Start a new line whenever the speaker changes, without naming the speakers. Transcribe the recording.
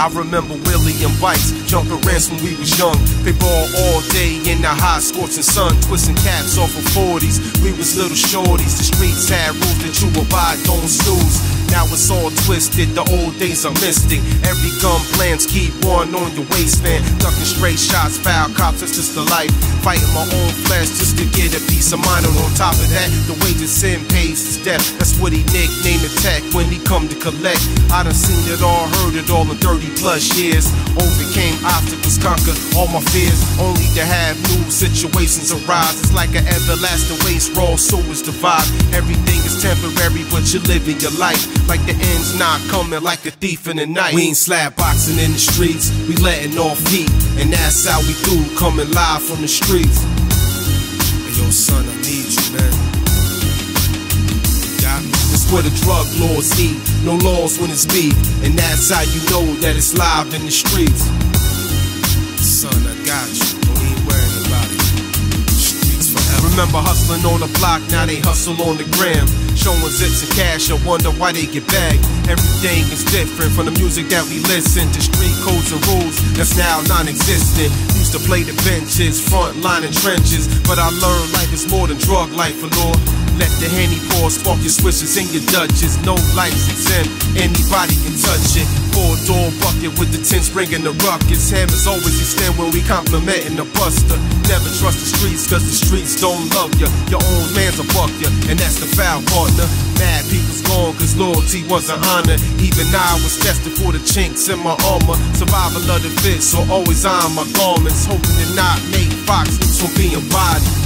I remember Willie and Vice jumping rants when we was young. They ball all day in the hot scorching sun, twisting caps off of 40s. We was little shorties. The streets had rules that you abide, don't snooze. Now it's all twisted, the old days are mystic. Every gun plans keep one on your waistband. Ducking straight shots, foul cops, it's just the life. Fighting my own flesh just to get a piece of mind. And on top of that, the way wages sin pays is death. That's what he nicknamed the tech when he come to collect. I done seen it all, heard it all in 30 plus years. Overcame obstacles, conquered all my fears. Only to have new situations arise. It's like an everlasting waste, raw sewers divide. Everything is temporary, but you're living your life. Like the end's not coming, like a thief in the night. We ain't slap boxing in the streets, we letting off heat. And that's how we do, coming live from the streets. Where the drug lords eat, no laws when it's beef. And that's how you know that it's live in the streets. Son, I got you. Remember hustling on the block, now they hustle on the gram. Showing zips and cash, I wonder why they get bagged. Everything is different from the music that we listen to. Street codes and rules that's now non-existent. Used to play the benches, front line and trenches, but I learned life is more than drug life, law. Let the henny pour, spark your switches and your dutches. No life's exempt, anybody can touch it. Four door bucket with the tin spring and the ruckus. Hammers always extend when we complimenting the buster. Never trust the streets, cause the streets don't love ya. Your own man's a buck ya, and that's the foul partner. Mad people's gone, cause loyalty was an honor. Even I was tested for the chinks in my armor. Survival of the fit, so always on my garments. Hoping to not make fox from being body.